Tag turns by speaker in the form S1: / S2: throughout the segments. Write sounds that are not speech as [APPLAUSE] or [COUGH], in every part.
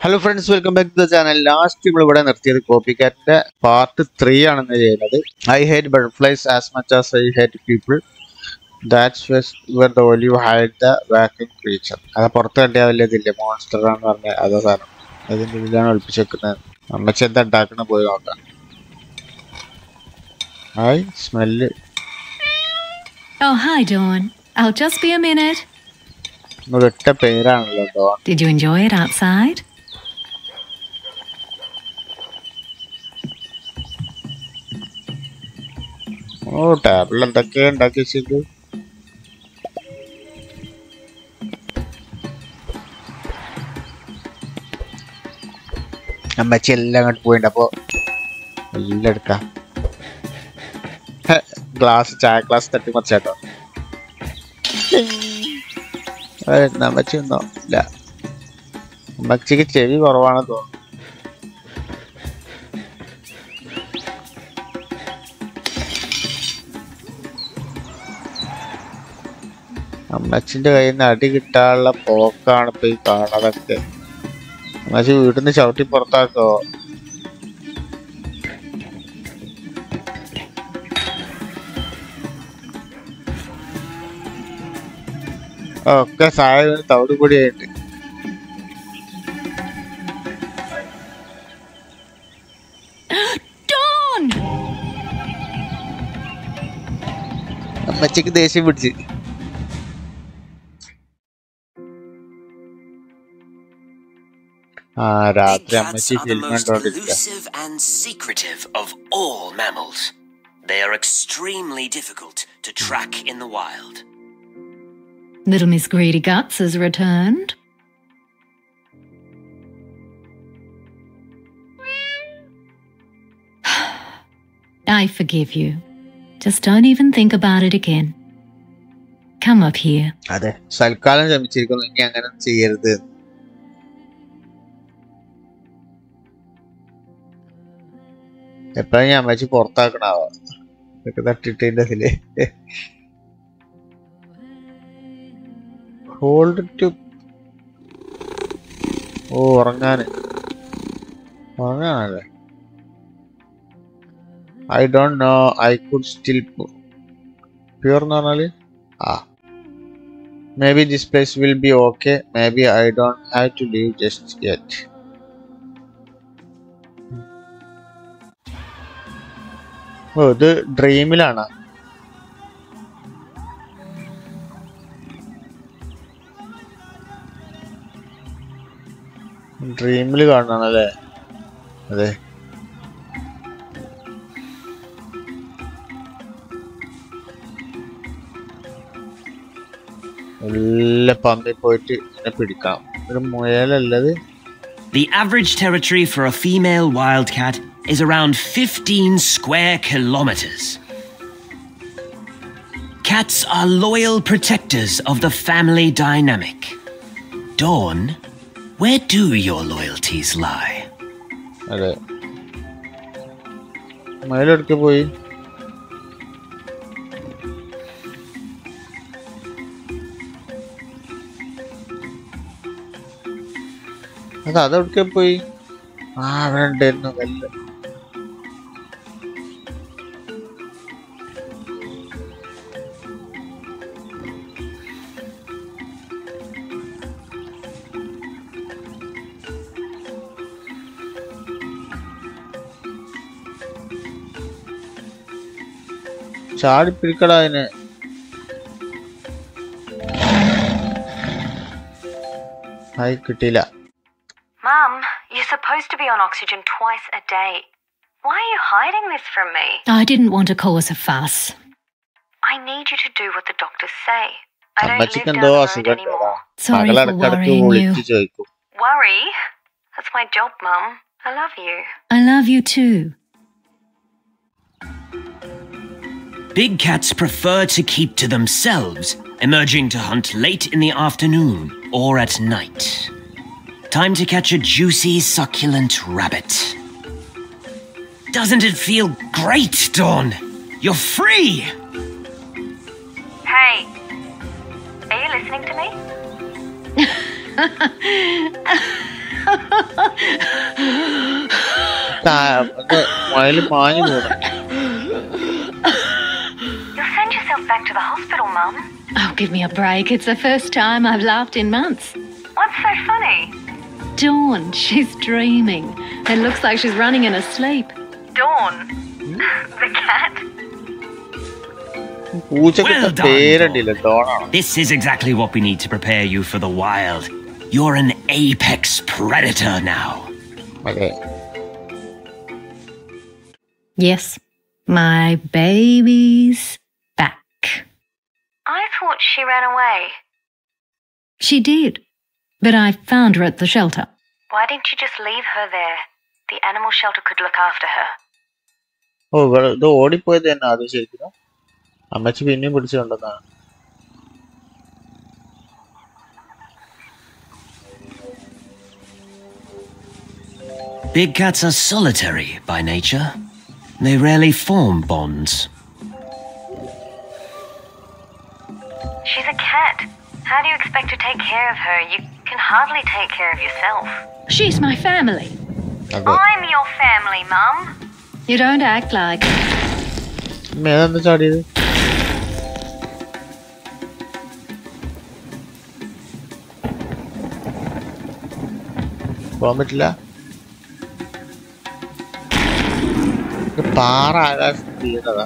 S1: Hello friends welcome back to the channel last നമ്മൾ ഇവിടെ നിർത്തിയത് കോപ്പി കാറ്റിന്റെ പാർട്ട് ത്രീ ആണെന്ന് ചെയ്യുന്നത് I hate butterflies as much as I hate people that's where the Olive hide the vacuum creature അത് പുറത്ത് കണ്ടിയാ വലിയ ഇതില്ലേ? മോൺസ്റ്റർ ആണെന്ന് പറഞ്ഞ അതാ സാധനം. അതിന്റെ ഉള്ളിലാണ് ഒളിപ്പിച്ച് വെക്കുന്നത് അമ്മച്ചി എന്താ ഉണ്ടാക്കണ പോയി നോക്കാം. Hi smell
S2: Oh, hi, Dawn. I'll just be a minute.
S1: പേരാണല്ലോ Dawn
S2: Did you enjoy it outside?
S1: ഓ ടേബിളിൽ എന്തൊക്കെയാ ഉണ്ടാക്കി വെച്ചിട്ട്? അമ്മച്ചി എല്ലാം അങ്ങോട്ട് പോയിണ്ട് അപ്പൊ എല്ലാം എടുക്കാം. [LAUGHS] ഗ്ലാസ് ചായ ഗ്ലാസ് തട്ടി മറിച്ചാട്ടോ. അമ്മച്ചി ഒന്നോ ഇല്ല. അമ്മച്ചിക്ക് ചെവി കുറവാണെന്ന് തോന്നുന്നു. അമ്മച്ചിന്റെ കയ്യിൽ നിന്ന് അടി കിട്ടാനുള്ള പോക്കാണ് ഇപ്പൊ ഈ കാണതൊക്കെ അമ്മച്ചി വീട്ടിൽ നിന്ന് ചവിട്ടി പുറത്താക്കോ? ഒക്കെ സായ തവിട് പൊടിയായിട്ട്
S2: Dawn!
S1: അമ്മച്ചിക്ക് ദേഷ്യം പിടിച്ച്. ആ രാത്രി
S3: Big cats
S1: അമ്മച്ചി
S3: are the
S1: film
S3: most
S1: കണ്ടോണ്ടിരിക്ക
S3: elusive and secretive of all mammals. They are extremely difficult to track in the wild.
S2: Little Miss Greedy Guts has returned. [SIGHS] I forgive you. Just don't even think about it again. Come up here.
S1: അതെ സൽക്കാലം ക്ഷമിച്ചിരിക്കുന്നു ഇനി അങ്ങനെ ചെയ്യരുത് എപ്പോഴും ഞാൻ വെച്ച് പുറത്താക്കണാവാ ഇതൊക്കെ അതിൽ ഹോൾഡ് ടു ഓ ഉറങ്ങാന്. ഉറങ്ങാനല്ലേ? I don't know I could still purr എന്ന് പറഞ്ഞാൽ? ആ. Maybe this place will be okay maybe I don't have to leave just get ഓ ഇത് ഡ്രീമിലാണ്. ഡ്രീമിൽ അതെ. പിടിക്കണം ഒരു മുയലല്ലത്
S3: The average territory for a female wildcat is around 15 square kilometers. Cats are loyal protectors of the family dynamic. Dawn, where do your loyalties lie?
S1: അതെ മുയലെടുക്ക് പോയി അത് അതെടുക്കെ പോയി ആ അവിടെ ചാടി പിടിക്കടാ അതിനെ ഹായ് കിട്ടിയില്ല
S4: Mum, you're supposed to be on oxygen twice a day. Why are you hiding this from me?
S2: I didn't want to cause a fuss.
S4: I need you to do what the doctors say. I don't live
S1: അമ്മച്ചിക്ക്
S4: down
S1: എന്തോ
S4: the road
S1: അസുഖം
S4: anymore.
S2: Sorry for
S1: പകലടക്കിടക്ക്
S2: worrying you.
S1: വിളിച്ച് ചോദിക്കും
S4: Worry? That's my job, Mum. I love you.
S2: I love you too.
S3: big cats prefer to keep to themselves, emerging to hunt late in the afternoon or at night. Time to catch a juicy, succulent rabbit. Doesn't it feel great, Dawn? You're free!
S4: Hey, are you listening to me?
S2: Stop. [LAUGHS] give me a break. It's the first time I've laughed in months.
S4: What's so funny?
S2: Dawn, she's dreaming. It looks like she's running in her sleep.
S4: Dawn? the cat?
S3: Well done,
S1: Dawn.
S3: This is exactly what we need to prepare you for the wild. You're an apex predator now.
S1: Okay.
S2: Yes, my
S4: babies thought she ran away.
S2: She did, but I found her at the shelter.
S4: Why didn't you just leave her there? The animal shelter could look after her.
S1: ഓ ഇവിടെ ഇത് ഓടിപ്പോയത് തന്നെ ആദ്യം ശരിക്കും അമ്മച്ചി പിന്നെയും പിടിച്ചുകൊണ്ടെന്നാണ്
S3: Big cats are solitary by nature. They rarely form bonds.
S4: She's a cat. How do you expect to take care of her? You can hardly take care of yourself.
S2: She's my family.
S1: അതെ
S4: I'm your family, Mum.
S2: You don't act like.
S1: ഏതാണ്ട് ചാടിയത് പോകാൻ പറ്റില്ല ഇത് പാറ ആകാശം വീണതാ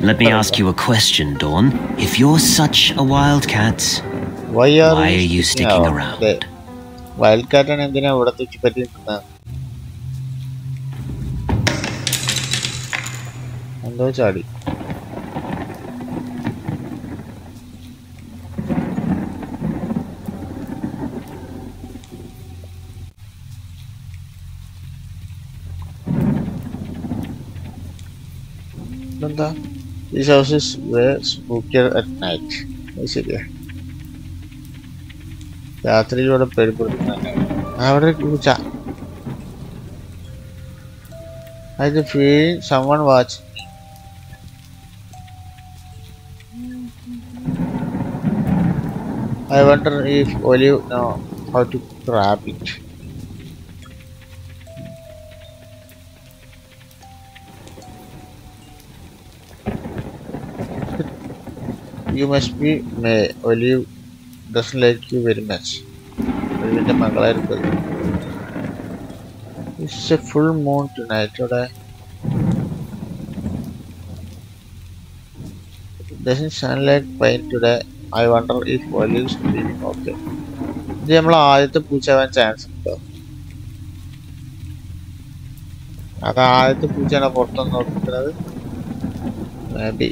S3: Let me ask you a question, Dawn. If you're such a wildcat,
S1: Why are,
S3: Why are you sticking around?
S1: Wild കാറ്റാണ് എന്തിനാ ഇവിടെ ചുറ്റി പറ്റി നിൽക്കുന്നത് എന്തോ ചാടി These houses were spookier at night. അത് ശരിയാ രാത്രിയിലൂടെ പേടിപ്പെടുത്തുന്ന അവിടെ ഒരു പൂച്ച I had a feeling someone watching me. I wonder if Olive know how to grab it. you must be May. Olive doesn't like you very much. ഒലിവിന്റെ മകളായിരുന്നു it's a full moon tonight ഇവിടെ doesn't sunlight fine today I wonder if Olive's feeling okay ഇത് നമ്മൾ ആദ്യത്തെ പൂച്ച ആവാൻ chance ഉണ്ടോ? അത് ആദ്യത്തെ പൂച്ചയാണ് പുറത്തുനിന്ന് നോക്കുന്നത്? Maybe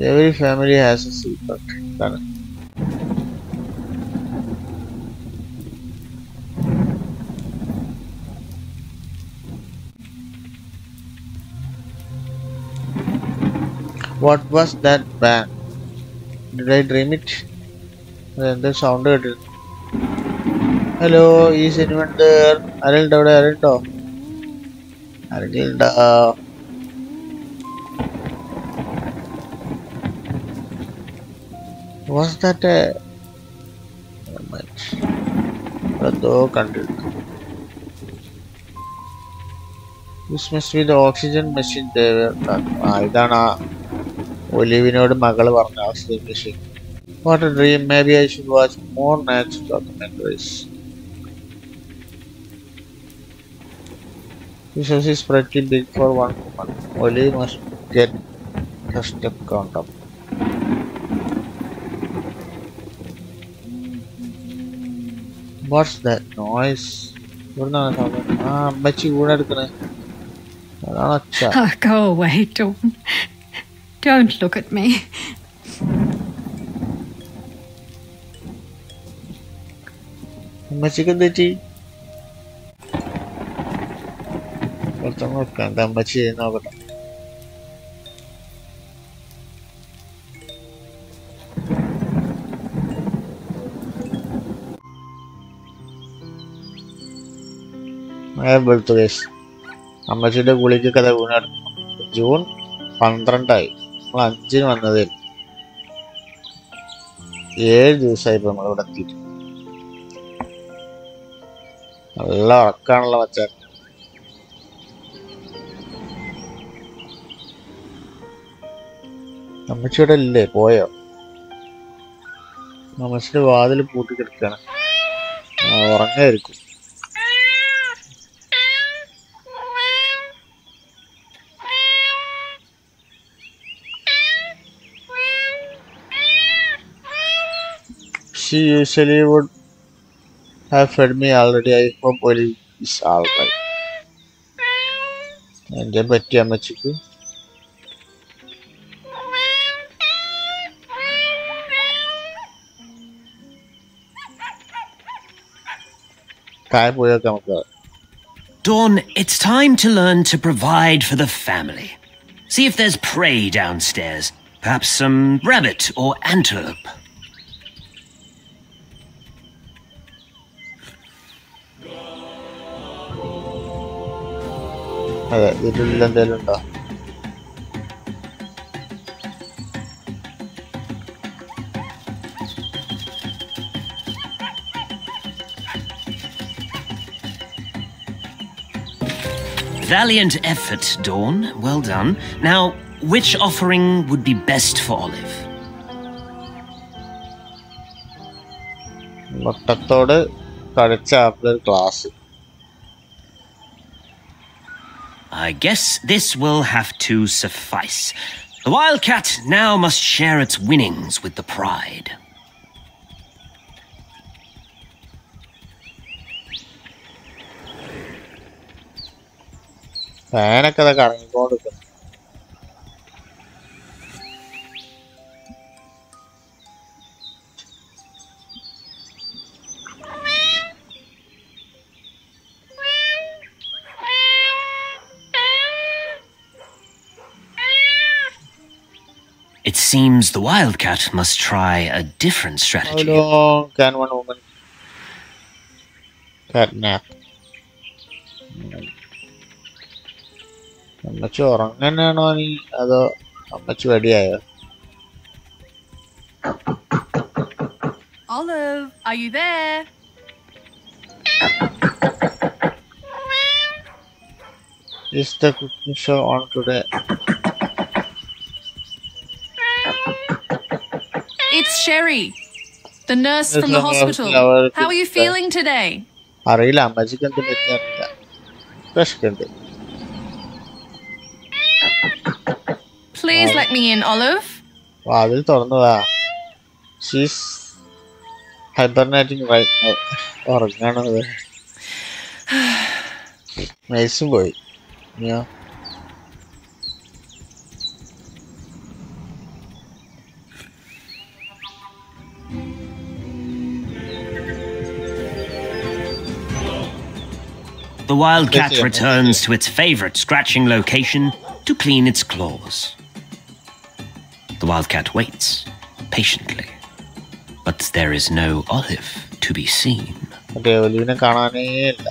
S1: Every family has a secret tunnel. What was that bang? Did I dream it? Then they sounded it. Hello, is anyone there? Aril Dada Aril Dada Aril Dada Was that a എന്തോ കണ്ടിരുന്നു This must be the oxygen machine they were talking- ആ ഇതാണ് ആ ഒലിവിനോട് മകള് പറഞ്ഞ oxygen machine what A dream may be I should watch more natural documentaries This house is pretty big for one woman. Olive must get her step What's that noise?
S2: Oh, [LAUGHS] go away, Dawn. Don't look at me.
S1: അമ്മച്ചിക്ക് എന്ത് പറ്റി പുറത്തങ്ങ് നോക്കാം അമ്മച്ചി നോക്കട്ടെ നോക്കട്ടെ വെളുത്തു case. ഗുളിക്ക് കഥ വീണെടുക്കും June പന്ത്രണ്ടായി. നമ്മൾ അഞ്ചിന് വന്നതേ ഏഴ് ദിവസമായി ഇപ്പൊ നമ്മളിവിടെ എത്തിയിട്ട്. നല്ല ഉറക്കാണല്ലോ മച്ച അമ്മച്ചിയുടെ ഇല്ലേ? പോയോ? അമ്മച്ചിയുടെ വാതിൽ പൂട്ടി കിടക്കാണ് ഉറങ്ങായിരിക്കും. She usually would have fed me already. I hope Oli is alright. എൻ്റെ പറ്റി അമ്മച്ചിക്ക് താഴെ പോയൊക്കെ നമുക്ക്
S3: Dawn, it's time to learn to provide for the family. See if there's prey downstairs. Perhaps some rabbit or antelope.
S1: അതെ ഇതിലുള്ള എന്തെങ്കിലും ഉണ്ടോ
S3: Valiant effort, Dawn. Well done. Now, which offering would be best for Olive?
S1: മുട്ടത്തോട് കടിച്ച apple class
S3: I guess this will have to suffice. The Wildcat now must share its winnings with the Pride.
S1: ഫാനൊക്കെ അതൊക്കെ കറങ്ങിക്കൊണ്ടിരിക്കുന്നു
S3: It seems the Wildcat must try a different
S1: How
S3: strategy.
S1: long can one woman catnap? അമ്മച്ചി ഉറങ്ങാനാണോ നീ അതോ അമ്മച്ചി വെടിയായോ
S5: Olive, are you there?
S1: Is the cooking show on today?
S5: Sherry, the nurse from the hospital. How are you feeling today?
S1: അറിയില്ല അമ്മച്ചിക്ക് എന്ത് പറ്റിയറിയില്ല വിശക്കുണ്ട്
S5: Please let me in, Olive.
S1: വാതിൽ hibernating ഷീസ് ഹൈബർനേറ്റിംഗ് ഉറങ്ങാണത് മേസും പോയി നീയോ
S3: Wildcat
S1: Yes, yeah.
S3: returns to its favorite scratching location to clean its claws. The Wildcat waits patiently, but there is no Olive to be seen.
S1: മറ്റേ ഒലിവിനെ കാണാനേ ഇല്ല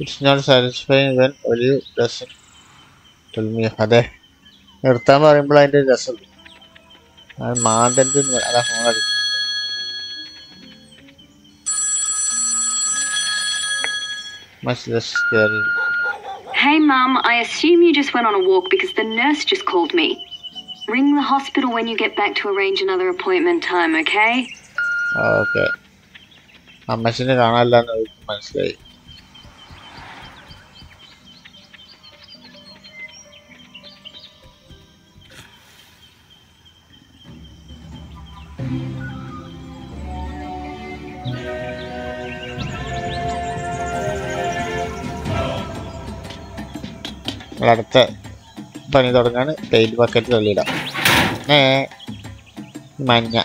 S1: it's not satisfying when olive dozen tell me അതെ നിർത്താൻ പറയുമ്പോൾ അതിന്റെ രസം അത് മാന്തന്റെ അതാ ഫോൺ അടിക്കും much less scary
S4: Hey, Mum, I assume you just went on a walk because the nurse just called me. Ring the hospital when you get back to arrange another appointment time, okay?
S1: Okay അമ്മച്ചിനെ കാണാനില്ല എന്ന് അവർക്ക് മനസ്സിലായി നമ്മൾ അടുത്ത പണി തുടങ്ങാണ് paint bucket തള്ളിയിടാം ഏ മഞ്ഞ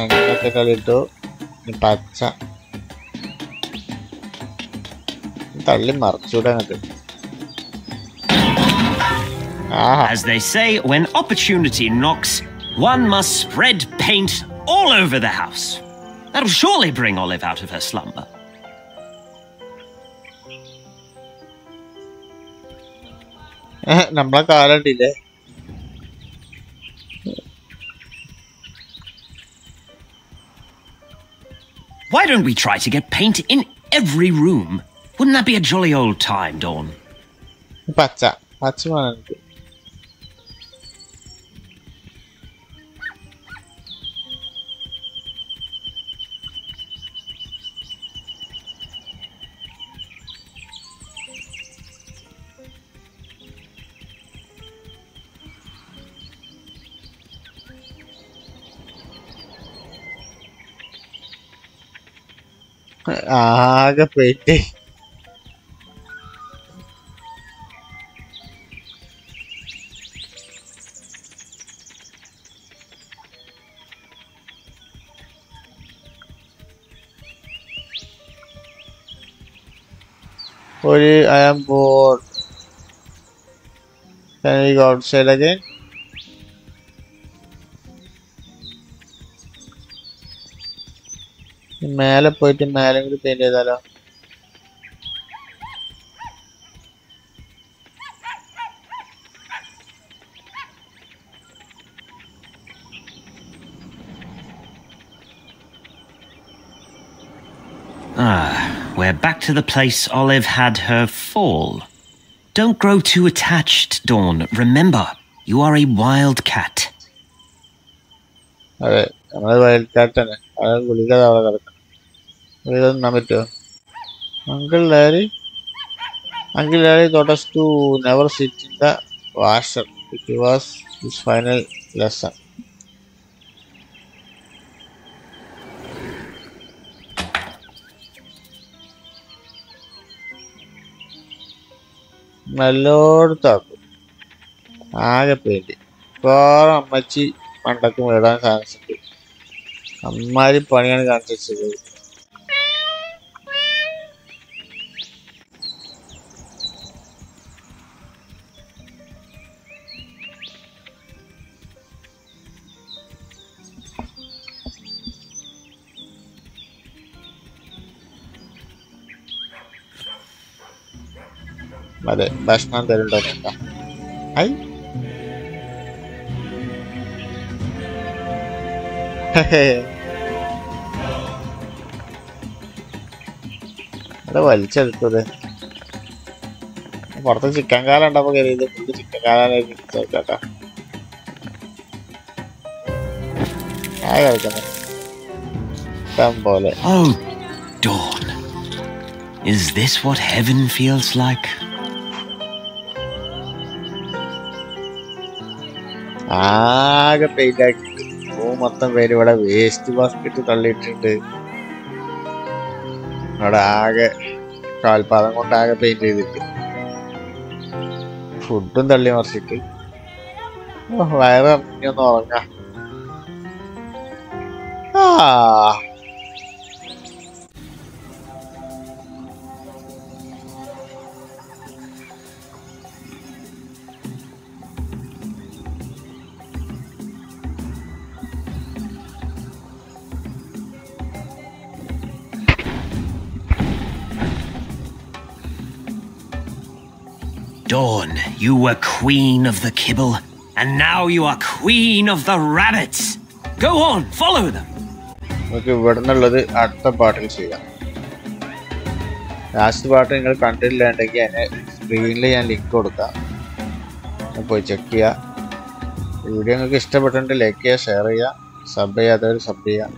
S1: അങ്ങനത്തെ കളിട്ടു ഇനി പച്ച തള്ളി മറിച്ചൂടെ അങ്ങോട്ട് ആഹാ
S3: As they say, when opportunity knocks, one must spread paint all over the house. That'll surely bring Olive out of her slumber. [LAUGHS]
S1: നമ്മളെ കാലണ്ടില്ലേ
S3: Why don't we try to get paint in every room? Wouldn't that be a jolly old time, Dawn?
S1: പച്ച പച്ച വേണം എനിക്ക് ஆக I am bored. Can we go outside again? മേലെ പോയിട്ട് മേലെ കൂടി പെയിന്റ് ചെയ്താലോ
S3: Ah, we're back to the place Olive had her fall. Don't grow too attached, Dawn. Remember, you are a wild cat.
S1: അതെ നമ്മള് വയൽക്കാട്ട് തന്നെ അത് ഗുളിക ദാ അവിടെ കിടക്കണം എഴുതാൻ പറ്റുമോ uncle Larry uncle Larry taught us to never sit in the washer it was his final lesson നല്ലോടത്താക്കും. ആകെ പേടി. വേറെ അമ്മച്ചി പണ്ടൊക്കെ ഇടാൻ കാണിച്ചിട്ടുണ്ട് അമ്മാരി പണിയാണ് കാണിച്ചത്. അതെ ഭക്ഷണം തരുണ്ടോ നോക്കാം ഐ ഇവിടെ വലിച്ചെടുത്തത് പുറത്ത് ചിക്കൻ കാലം ഉണ്ടപ്പോ കരുതി ഫുള്ള് ചിക്കൻ കാലായിട്ട് ചേട്ടാ ആ കളിക്കുന്നത് ഇഷ്ടം പോലെ
S3: Oh, Dawn. Is this what heaven feels like?
S1: ആകെ പെയിന്റ് ഓ മൊത്തം പേര് ഇവിടെ വേസ്റ്റ് ബാസ്കറ്റ് തള്ളിയിട്ടുണ്ട് അവിടെ ആകെ കാൽപാദം കൊണ്ട് ആകെ പെയിന്റ് ചെയ്തിട്ട്. ഫുഡും തള്ളി മറിച്ചിട്ട്. ഓ, വയറ് ഇനി ഒന്ന് ഉറങ്ങാം. ആ.
S3: Dawn, you were queen of the kibble, and now you are queen of the rabbits. Go on, follow them.
S1: നമുക്ക് ഇവിടെ നിന്നുള്ളത് അടുത്ത പാട്ടിൽ ചെയ്യാം ലാസ്റ്റ് പാട്ട് നിങ്ങൾ കണ്ടിട്ടില്ലാണ്ടെങ്കിൽ അതിനെ സ്ക്രീനിൽ ഞാൻ ലിങ്ക് കൊടുക്കാം പോയി ചെക്ക് ചെയ്യുക വീഡിയോ നിങ്ങൾക്ക് ഇഷ്ടപ്പെട്ടിട്ടുണ്ടെങ്കിൽ ലൈക്ക് ചെയ്യുക ഷെയർ ചെയ്യുക സബ് ചെയ്യാത്തവർ സബ് ചെയ്യുക